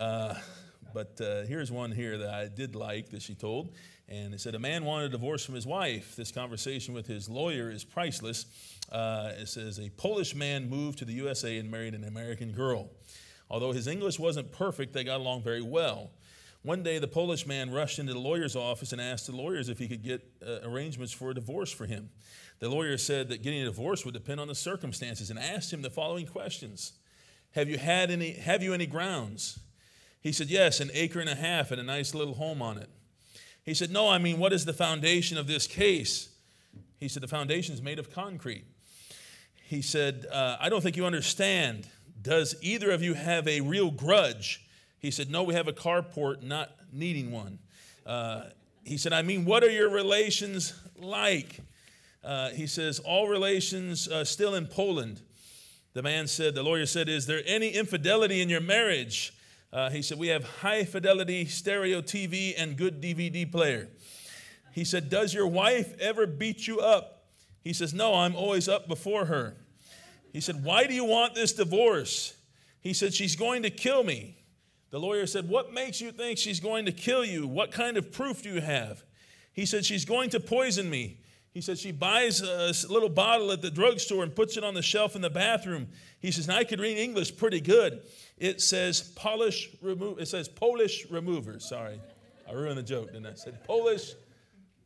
Uh, but uh, here's one here that I did like that she told. And it said, A man wanted a divorce from his wife. This conversation with his lawyer is priceless. Uh, it says, A Polish man moved to the USA and married an American girl. Although his English wasn't perfect, they got along very well. One day, the Polish man rushed into the lawyer's office and asked the lawyers if he could get uh, arrangements for a divorce for him. The lawyer said that getting a divorce would depend on the circumstances and asked him the following questions Have you had any, have you any grounds? He said, Yes, an acre and a half and a nice little home on it. He said, No, I mean, what is the foundation of this case? He said, The foundation is made of concrete. He said, uh, I don't think you understand. Does either of you have a real grudge? He said, No, we have a carport, not needing one. Uh, he said, I mean, what are your relations like? Uh, he says, All relations uh, still in Poland. The man said, The lawyer said, Is there any infidelity in your marriage? Uh, he said, We have high fidelity stereo TV and good DVD player. He said, Does your wife ever beat you up? He says, No, I'm always up before her. He said, Why do you want this divorce? He said, She's going to kill me. The lawyer said, What makes you think she's going to kill you? What kind of proof do you have? He said, She's going to poison me. He said, She buys a little bottle at the drugstore and puts it on the shelf in the bathroom. He says, I could read English pretty good. It says polish remove. It says Polish remover. Sorry, I ruined the joke, didn't I? I said Polish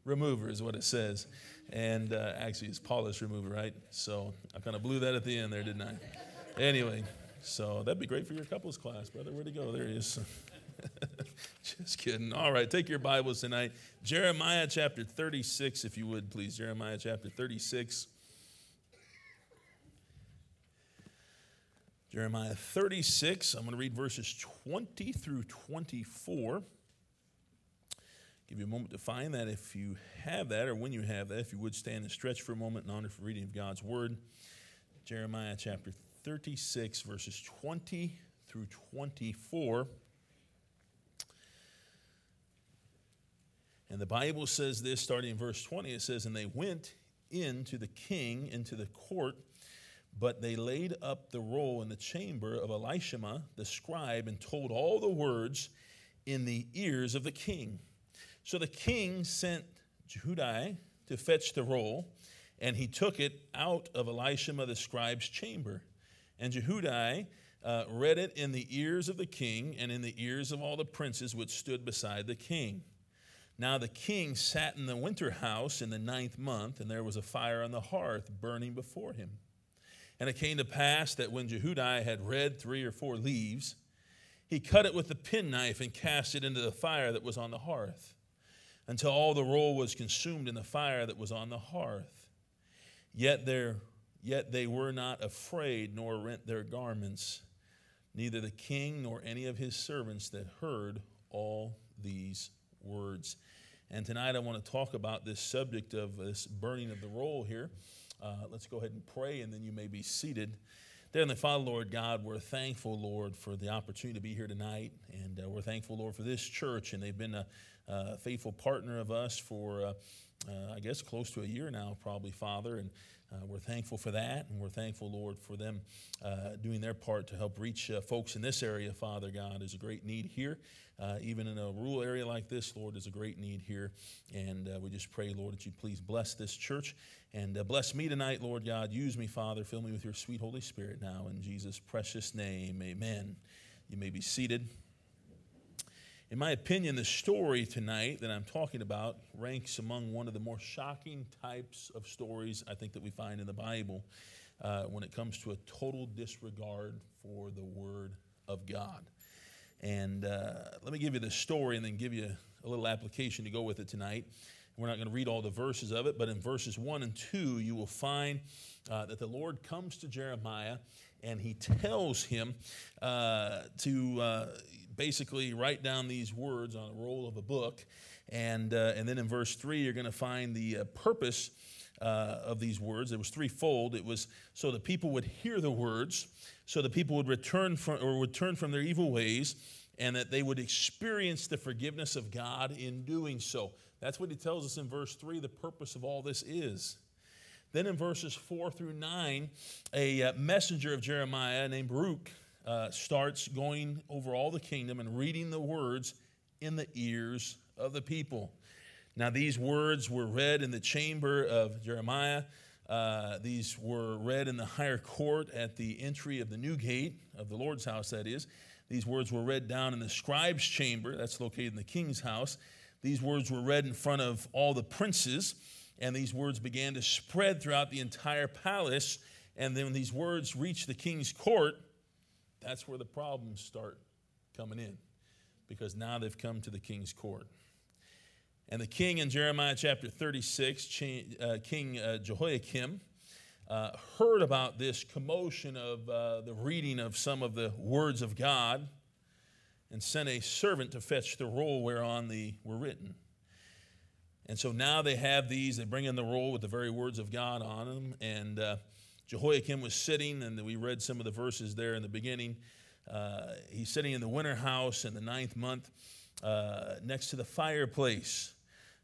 remover is what it says, and uh, actually it's polish remover, right? So I kind of blew that at the end there, didn't I? Anyway, so that'd be great for your couples class, brother. Where'd he go? There he is. Just kidding. All right, take your Bibles tonight. Jeremiah chapter 36, if you would, please. Jeremiah chapter 36. Jeremiah 36, I'm going to read verses 20 through 24. Give you a moment to find that if you have that, or when you have that, if you would stand and stretch for a moment in honor for reading of God's Word. Jeremiah chapter 36, verses 20 through 24. And the Bible says this, starting in verse 20, it says, And they went in to the king into the court but they laid up the roll in the chamber of Elishama the scribe and told all the words in the ears of the king. So the king sent Jehudi to fetch the roll, and he took it out of Elishama the scribe's chamber. And Jehudi uh, read it in the ears of the king and in the ears of all the princes which stood beside the king. Now the king sat in the winter house in the ninth month, and there was a fire on the hearth burning before him. And it came to pass that when Jehudi had read three or four leaves, he cut it with the penknife and cast it into the fire that was on the hearth, until all the roll was consumed in the fire that was on the hearth. Yet, there, yet they were not afraid, nor rent their garments, neither the king nor any of his servants that heard all these words. And tonight I want to talk about this subject of this burning of the roll here. Uh, let's go ahead and pray, and then you may be seated. Dear Heavenly Father, Lord God, we're thankful, Lord, for the opportunity to be here tonight. And uh, we're thankful, Lord, for this church. And they've been a, a faithful partner of us for, uh, uh I guess, close to a year now, probably, Father. And uh, we're thankful for that. And we're thankful, Lord, for them uh, doing their part to help reach folks in this area, Father God. There's a great need here. Uh, even in a rural area like this, Lord, there's a great need here. And uh, we just pray, Lord, that you please bless this church and uh, bless me tonight, Lord God. Use me, Father. Fill me with your sweet Holy Spirit now. In Jesus' precious name, amen. You may be seated. In my opinion, the story tonight that I'm talking about ranks among one of the more shocking types of stories I think that we find in the Bible uh, when it comes to a total disregard for the Word of God. And uh, let me give you the story and then give you a little application to go with it tonight. We're not going to read all the verses of it, but in verses 1 and 2, you will find uh, that the Lord comes to Jeremiah and he tells him uh, to uh, basically write down these words on a roll of a book. And, uh, and then in verse 3, you're going to find the uh, purpose uh, of these words. It was threefold. It was so the people would hear the words, so the people would return from or would turn from their evil ways, and that they would experience the forgiveness of God in doing so. That's what he tells us in verse 3 the purpose of all this is. Then in verses 4 through 9, a uh, messenger of Jeremiah named Baruch uh, starts going over all the kingdom and reading the words in the ears of the people. Now, these words were read in the chamber of Jeremiah. Uh, these were read in the higher court at the entry of the new gate of the Lord's house, that is. These words were read down in the scribe's chamber, that's located in the king's house. These words were read in front of all the princes, and these words began to spread throughout the entire palace. And then when these words reached the king's court, that's where the problems start coming in, because now they've come to the king's court. And the king in Jeremiah chapter 36, uh, King uh, Jehoiakim, uh, heard about this commotion of uh, the reading of some of the words of God and sent a servant to fetch the roll whereon they were written. And so now they have these, they bring in the roll with the very words of God on them. And uh, Jehoiakim was sitting, and we read some of the verses there in the beginning. Uh, he's sitting in the winter house in the ninth month uh, next to the fireplace.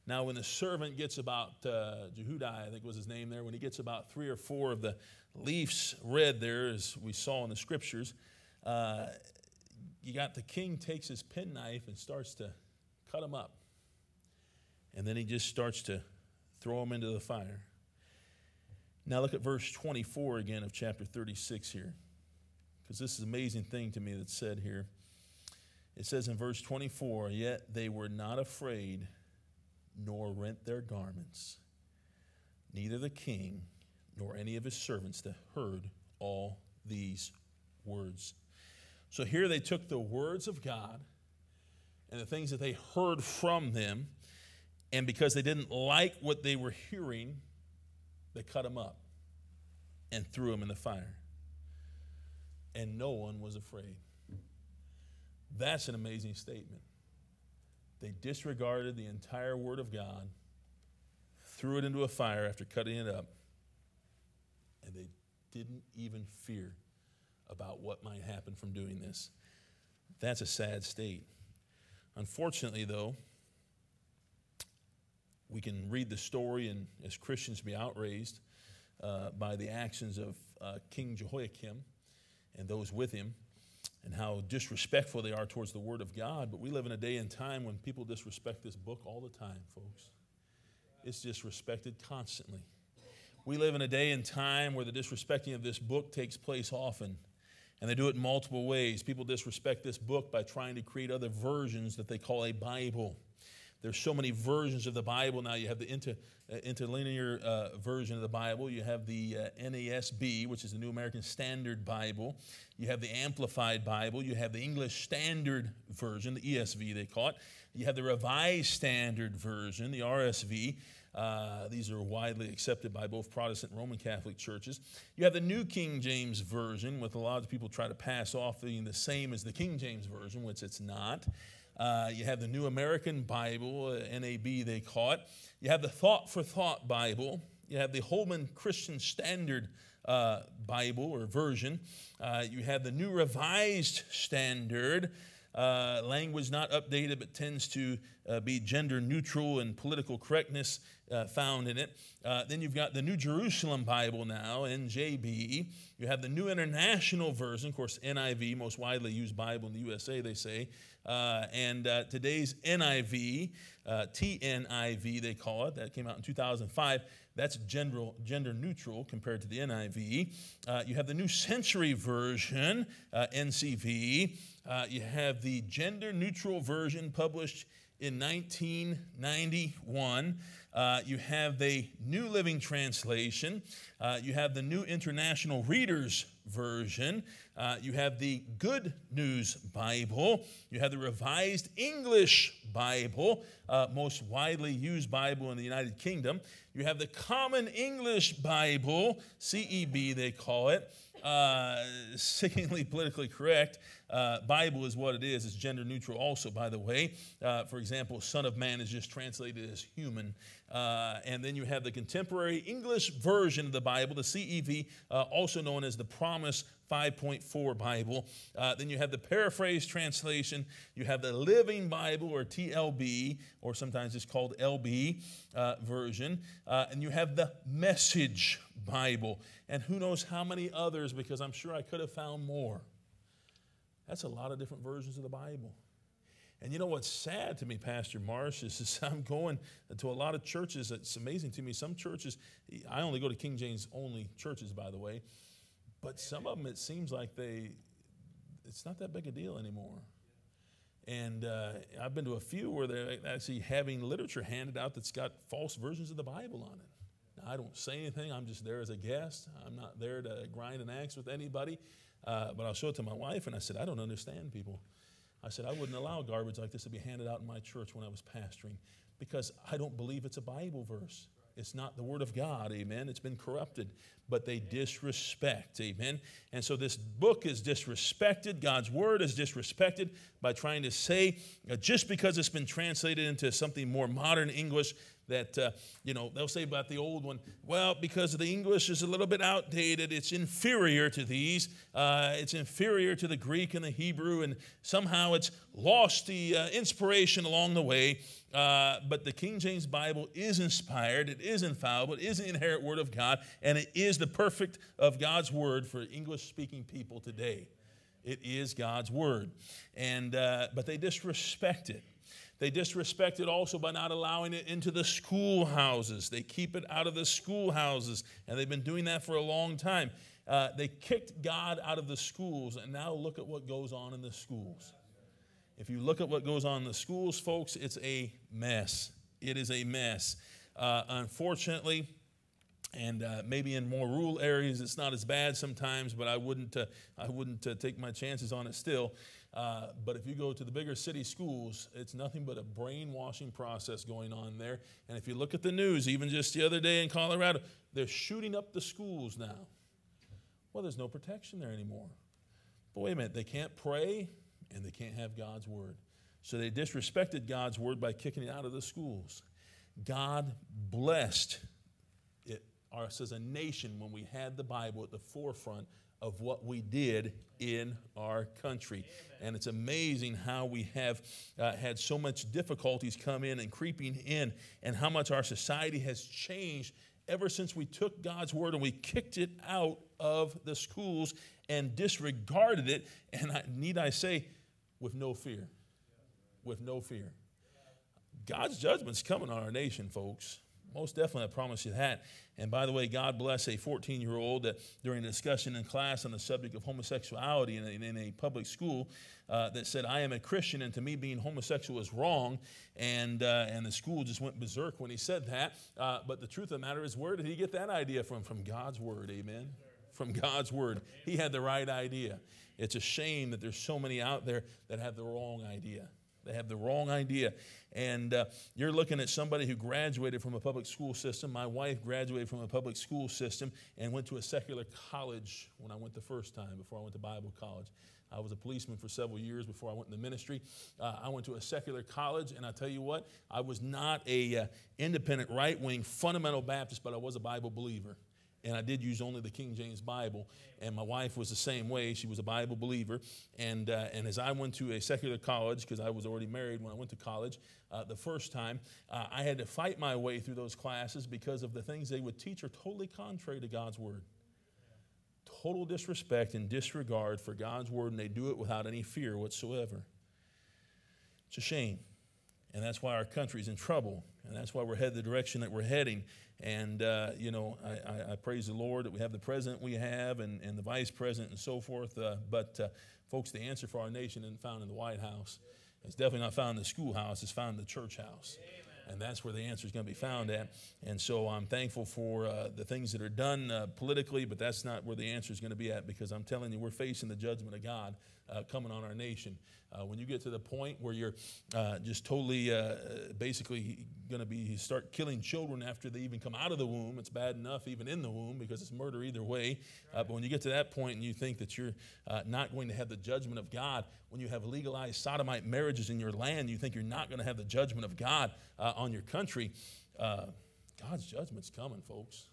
Now, when the servant gets about, uh, Jehudi, I think was his name there, when he gets about three or four of the leaves read there, as we saw in the scriptures, uh, you got the king takes his penknife and starts to cut them up. And then he just starts to throw them into the fire. Now, look at verse 24 again of chapter 36 here, because this is an amazing thing to me that's said here. It says in verse 24, Yet they were not afraid nor rent their garments, neither the king nor any of his servants that heard all these words. So here they took the words of God and the things that they heard from them, and because they didn't like what they were hearing, they cut them up and threw them in the fire. And no one was afraid. That's an amazing statement. They disregarded the entire Word of God, threw it into a fire after cutting it up, and they didn't even fear about what might happen from doing this. That's a sad state. Unfortunately, though, we can read the story and as Christians be outraged uh, by the actions of uh, King Jehoiakim and those with him and how disrespectful they are towards the Word of God. But we live in a day and time when people disrespect this book all the time, folks. It's disrespected constantly. We live in a day and time where the disrespecting of this book takes place often. And they do it in multiple ways. People disrespect this book by trying to create other versions that they call a Bible. There's so many versions of the Bible now. You have the inter, uh, interlinear uh, version of the Bible. You have the uh, NASB, which is the New American Standard Bible. You have the Amplified Bible. You have the English Standard Version, the ESV they call it. You have the Revised Standard Version, the RSV. Uh, these are widely accepted by both Protestant and Roman Catholic churches. You have the New King James Version, with a lot of people try to pass off being the same as the King James Version, which it's not. Uh, you have the New American Bible, uh, NAB they call it. You have the Thought for Thought Bible. You have the Holman Christian Standard uh, Bible or version. Uh, you have the New Revised Standard. Uh, language not updated but tends to uh, be gender neutral and political correctness uh, found in it. Uh, then you've got the New Jerusalem Bible now, NJB. You have the New International Version, of course, NIV, most widely used Bible in the USA, they say. Uh, and uh, today's NIV, TNIV, they call it, that came out in 2005. That's gender, gender neutral compared to the NIV. Uh, you have the New Century Version, uh, NCV. Uh, you have the gender neutral version published in 1991. Uh, you have the New Living Translation. Uh, you have the New International Reader's Version. Uh, you have the Good News Bible. You have the Revised English Bible, uh, most widely used Bible in the United Kingdom. You have the Common English Bible, CEB they call it. Uh, sickeningly politically correct. Uh, Bible is what it is. It's gender neutral, also, by the way. Uh, for example, Son of Man is just translated as human. Uh, and then you have the contemporary English version of the Bible, the CEV, uh, also known as the Promise 5.4 Bible. Uh, then you have the paraphrase translation. You have the Living Bible, or TLB, or sometimes it's called LB uh, version. Uh, and you have the Message Bible. And who knows how many others, because I'm sure I could have found more. That's a lot of different versions of the Bible. And you know what's sad to me, Pastor Marsh, is, is I'm going to a lot of churches. It's amazing to me. Some churches, I only go to King James only churches, by the way, but some of them it seems like they, it's not that big a deal anymore. And uh, I've been to a few where they're actually having literature handed out that's got false versions of the Bible on it. I don't say anything, I'm just there as a guest. I'm not there to grind an axe with anybody. Uh, but I'll show it to my wife, and I said, I don't understand people. I said, I wouldn't allow garbage like this to be handed out in my church when I was pastoring because I don't believe it's a Bible verse. It's not the Word of God, amen. It's been corrupted, but they disrespect, amen. And so this book is disrespected. God's Word is disrespected by trying to say, uh, just because it's been translated into something more modern English, that, uh, you know, they'll say about the old one, well, because the English is a little bit outdated, it's inferior to these. Uh, it's inferior to the Greek and the Hebrew, and somehow it's lost the uh, inspiration along the way. Uh, but the King James Bible is inspired, it is infallible, it is the inerrant Word of God, and it is the perfect of God's Word for English speaking people today. It is God's Word. And, uh, but they disrespect it. They disrespect it also by not allowing it into the schoolhouses. They keep it out of the schoolhouses, and they've been doing that for a long time. Uh, they kicked God out of the schools, and now look at what goes on in the schools. If you look at what goes on in the schools, folks, it's a mess. It is a mess. Uh, unfortunately, and uh, maybe in more rural areas, it's not as bad sometimes, but I wouldn't, uh, I wouldn't uh, take my chances on it still. Uh, but if you go to the bigger city schools, it's nothing but a brainwashing process going on there. And if you look at the news, even just the other day in Colorado, they're shooting up the schools now. Well, there's no protection there anymore. But wait a minute, they can't pray and they can't have God's word. So they disrespected God's word by kicking it out of the schools. God blessed it, us as a nation when we had the Bible at the forefront of what we did in our country. And it's amazing how we have uh, had so much difficulties come in and creeping in, and how much our society has changed ever since we took God's word and we kicked it out of the schools and disregarded it. And I, need I say, with no fear. With no fear. God's judgment's coming on our nation, folks. Most definitely, I promise you that. And by the way, God bless a 14 year old that during a discussion in class on the subject of homosexuality in a, in a public school uh, that said, I am a Christian and to me being homosexual is wrong. And, uh, and the school just went berserk when he said that. Uh, but the truth of the matter is, where did he get that idea from? From God's Word, amen? From God's Word. He had the right idea. It's a shame that there's so many out there that have the wrong idea. They have the wrong idea. And uh, you're looking at somebody who graduated from a public school system. My wife graduated from a public school system and went to a secular college when I went the first time before I went to Bible college. I was a policeman for several years before I went in the ministry. Uh, I went to a secular college, and I tell you what, I was not a uh, independent, right-wing, fundamental Baptist, but I was a Bible believer and I did use only the King James Bible. And my wife was the same way. She was a Bible believer. And, uh, and as I went to a secular college, because I was already married when I went to college uh, the first time, uh, I had to fight my way through those classes because of the things they would teach are totally contrary to God's Word. Total disrespect and disregard for God's Word, and they do it without any fear whatsoever. It's a shame. And that's why our country's in trouble. And that's why we're headed the direction that we're heading. And, uh, you know, I, I, I, praise the Lord that we have the president we have and, and the vice president and so forth. Uh, but, uh, folks, the answer for our nation isn't found in the White House. It's definitely not found in the schoolhouse. It's found in the church house. And that's where the answer is going to be found at. And so I'm thankful for uh, the things that are done uh, politically, but that's not where the answer is going to be at because I'm telling you, we're facing the judgment of God uh, coming on our nation. Uh, when you get to the point where you're uh, just totally, uh, basically going to be start killing children after they even come out of the womb, it's bad enough even in the womb because it's murder either way. Uh, but when you get to that point and you think that you're uh, not going to have the judgment of God, when you have legalized sodomite marriages in your land, you think you're not going to have the judgment of God on your country. God's judgment's coming, folks.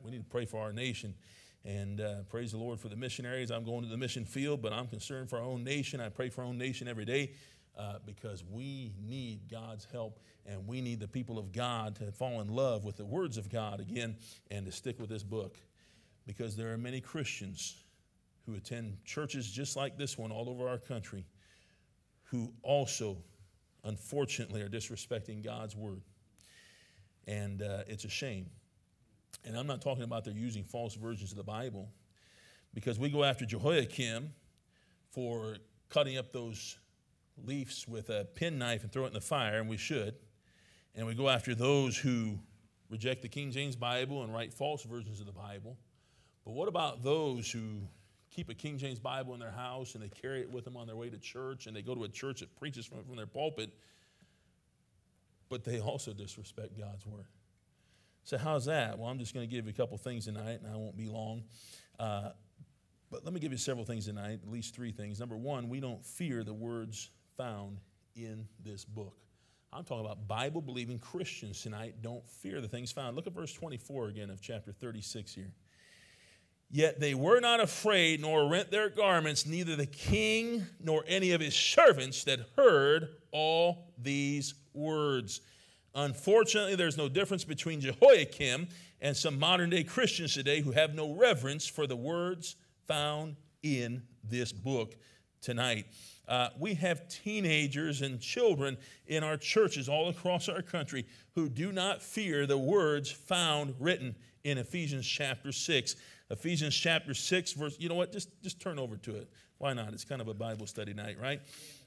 We need to pray for our nation. And uh, praise the Lord for the missionaries. I'm going to the mission field, but I'm concerned for our own nation. I pray for our own nation every day uh, because we need God's help and we need the people of God to fall in love with the words of God again and to stick with this book. Because there are many Christians who attend churches just like this one all over our country who also, unfortunately, are disrespecting God's word. And uh, it's a shame. And I'm not talking about they're using false versions of the Bible because we go after Jehoiakim for cutting up those leaves with a penknife and throw it in the fire, and we should. And we go after those who reject the King James Bible and write false versions of the Bible. But what about those who keep a King James Bible in their house and they carry it with them on their way to church and they go to a church that preaches from, from their pulpit, but they also disrespect God's word? So, how's that? Well, I'm just going to give you a couple things tonight, and I won't be long. Uh, but let me give you several things tonight, at least three things. Number one, we don't fear the words found in this book. I'm talking about Bible believing Christians tonight. Don't fear the things found. Look at verse 24 again of chapter 36 here. Yet they were not afraid, nor rent their garments, neither the king nor any of his servants that heard all these words. Unfortunately, there's no difference between Jehoiakim and some modern day Christians today who have no reverence for the words found in this book tonight. Uh, we have teenagers and children in our churches all across our country who do not fear the words found written in Ephesians chapter 6. Ephesians chapter 6, verse, you know what? Just, just turn over to it. Why not? It's kind of a Bible study night, right?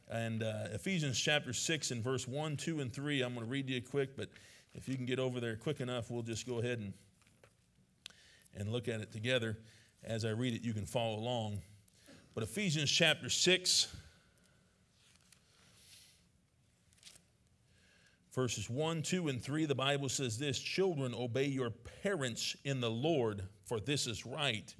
And uh, Ephesians chapter 6 and verse 1, 2, and 3, I'm going to read you quick, but if you can get over there quick enough, we'll just go ahead and, and look at it together. As I read it, you can follow along. But Ephesians chapter 6, verses 1, 2, and 3, the Bible says this Children, obey your parents in the Lord, for this is right.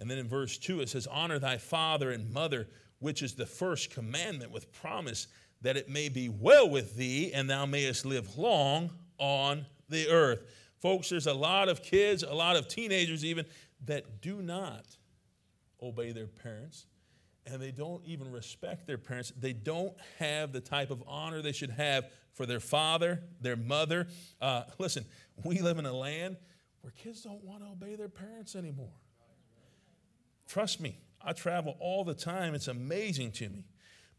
And then in verse 2, it says, Honor thy father and mother, which is the first commandment with promise, that it may be well with thee and thou mayest live long on the earth. Folks, there's a lot of kids, a lot of teenagers even, that do not obey their parents and they don't even respect their parents. They don't have the type of honor they should have for their father, their mother. Uh, listen, we live in a land where kids don't want to obey their parents anymore. Trust me, I travel all the time. It's amazing to me.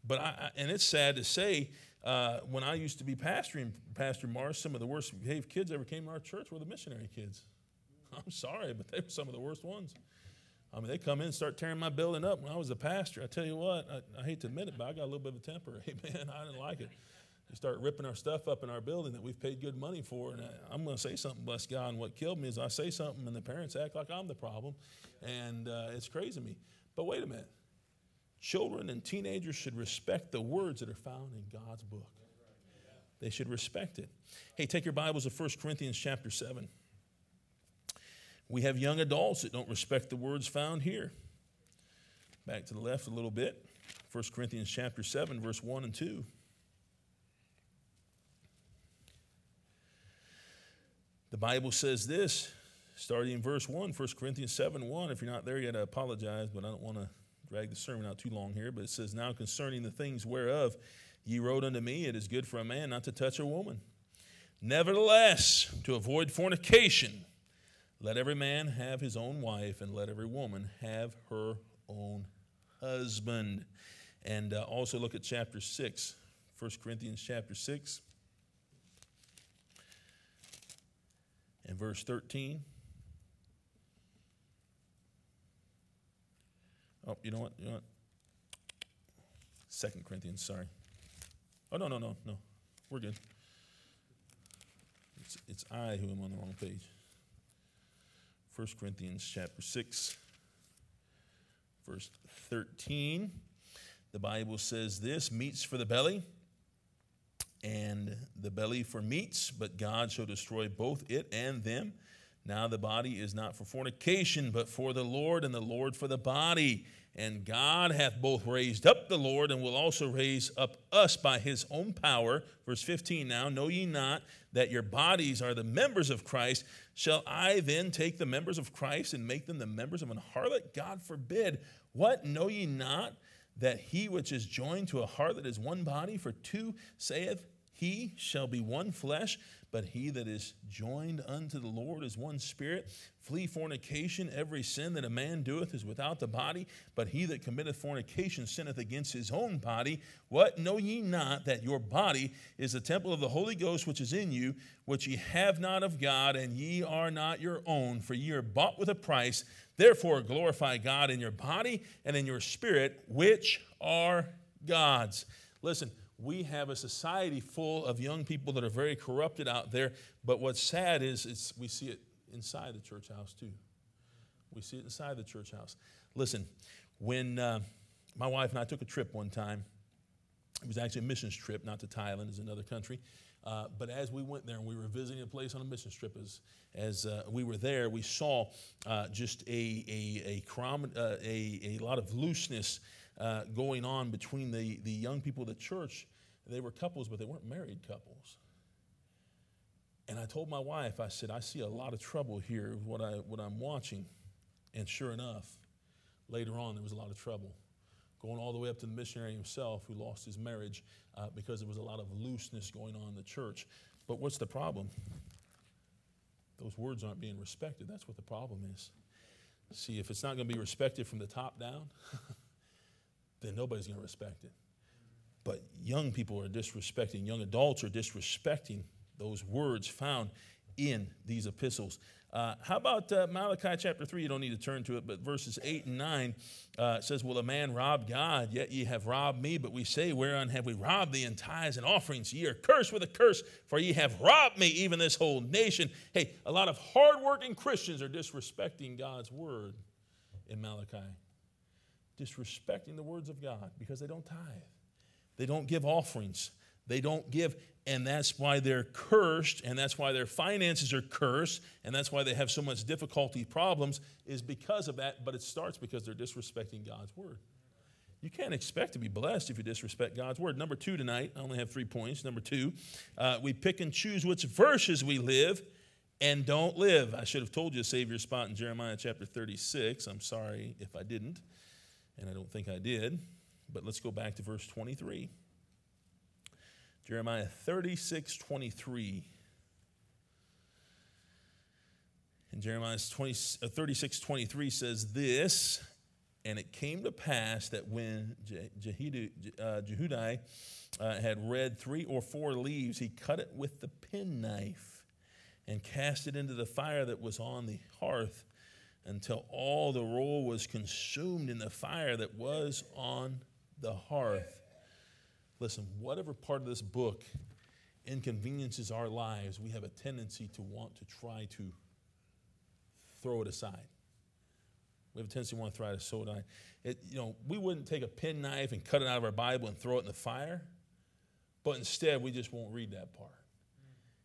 But I, and it's sad to say, uh, when I used to be pastoring, Pastor Marsh, some of the worst behaved kids ever came to our church were the missionary kids. I'm sorry, but they were some of the worst ones. I mean, they come in and start tearing my building up. When I was a pastor, I tell you what, I, I hate to admit it, but I got a little bit of a temper. Amen. I didn't like it. They start ripping our stuff up in our building that we've paid good money for. And I, am going to say something, bless God. And what killed me is I say something and the parents act like I'm the problem. And uh, it's crazy to me. But wait a minute. Children and teenagers should respect the words that are found in God's book. They should respect it. Hey, take your Bibles to 1 Corinthians chapter 7. We have young adults that don't respect the words found here. Back to the left a little bit. 1 Corinthians chapter 7, verse 1 and 2. The Bible says this, starting in verse 1, 1 Corinthians 7 1. If you're not there yet, I apologize, but I don't want to drag the sermon out too long here. But it says, Now concerning the things whereof ye wrote unto me, it is good for a man not to touch a woman. Nevertheless, to avoid fornication, let every man have his own wife, and let every woman have her own husband. And uh, also look at chapter 6, 1 Corinthians chapter 6, and verse 13. Oh, you know what? You know what? Second Corinthians, sorry. Oh, no, no, no, no. We're good. It's, it's I who am on the wrong page. First Corinthians chapter 6, verse 13. The Bible says this meats for the belly, and the belly for meats, but God shall destroy both it and them. Now the body is not for fornication, but for the Lord, and the Lord for the body. And God hath both raised up the Lord and will also raise up us by his own power. Verse 15 Now know ye not that your bodies are the members of Christ. Shall I then take the members of Christ and make them the members of an harlot? God forbid. What know ye not that he which is joined to a harlot is one body? For two saith he shall be one flesh, but he that is joined unto the Lord is one spirit. Flee fornication. Every sin that a man doeth is without the body, but he that committeth fornication sinneth against his own body. What know ye not that your body is the temple of the Holy Ghost which is in you, which ye have not of God, and ye are not your own, for ye are bought with a price. Therefore glorify God in your body and in your spirit, which are God's. Listen, we have a society full of young people that are very corrupted out there, but what's sad is it's, we see it inside the church house too. We see it inside the church house. Listen, when uh, my wife and I took a trip one time, it was actually a missions trip, not to Thailand, it's another country. Uh, but as we went there and we were visiting a place on a mission trip, as, as uh, we were there, we saw uh, just a, a, a, uh, a, a, lot of looseness uh, going on between the, the young people of the church. They were couples, but they weren't married couples. And I told my wife, I said, I see a lot of trouble here with what, I, what I'm watching. And sure enough, later on, there was a lot of trouble. Going all the way up to the missionary himself who lost his marriage uh, because there was a lot of looseness going on in the church. But what's the problem? Those words aren't being respected. That's what the problem is. See, if it's not going to be respected from the top down, then nobody's going to respect it. But young people are disrespecting, young adults are disrespecting those words found in these epistles. Uh, how about uh, Malachi chapter 3? You don't need to turn to it, but verses 8 and 9 uh, says, Will a man rob God? Yet ye have robbed me. But we say, Whereon have we robbed thee in tithes and offerings? Ye are cursed with a curse, for ye have robbed me, even this whole nation. Hey, a lot of hardworking Christians are disrespecting God's word in Malachi. Disrespecting the words of God because they don't tithe, they don't give offerings. They don't give, and that's why they're cursed, and that's why their finances are cursed, and that's why they have so much difficulty, problems, is because of that. But it starts because they're disrespecting God's word. You can't expect to be blessed if you disrespect God's word. Number two tonight, I only have three points. Number two, uh, we pick and choose which verses we live and don't live. I should have told you to save your spot in Jeremiah chapter 36. I'm sorry if I didn't, and I don't think I did. But let's go back to verse 23. Jeremiah 36 23. And Jeremiah 20, uh, 36 23 says this, and it came to pass that when uh, Jehudi uh, had read three or four leaves, he cut it with the penknife and cast it into the fire that was on the hearth until all the roll was consumed in the fire that was on the hearth. Listen, whatever part of this book inconveniences our lives, we have a tendency to want to try to throw it aside. We have a tendency to want to throw it aside. It, you know, we wouldn't take a penknife and cut it out of our Bible and throw it in the fire, but instead we just won't read that part.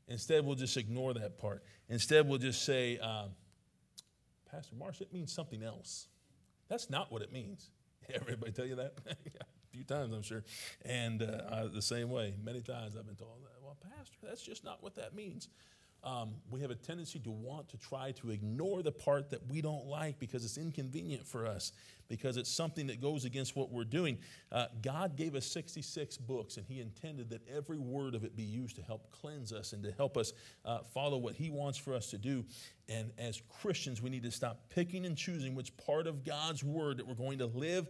Instead, we'll just ignore that part. Instead, we'll just say, um, Pastor Marsh, it means something else. That's not what it means. Everybody tell you that? A few times, I'm sure. And uh, I, the same way, many times I've been told, well, Pastor, that's just not what that means. Um, we have a tendency to want to try to ignore the part that we don't like because it's inconvenient for us, because it's something that goes against what we're doing. Uh, God gave us 66 books, and He intended that every word of it be used to help cleanse us and to help us uh, follow what He wants for us to do. And as Christians, we need to stop picking and choosing which part of God's word that we're going to live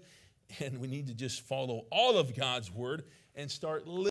and we need to just follow all of God's word and start living.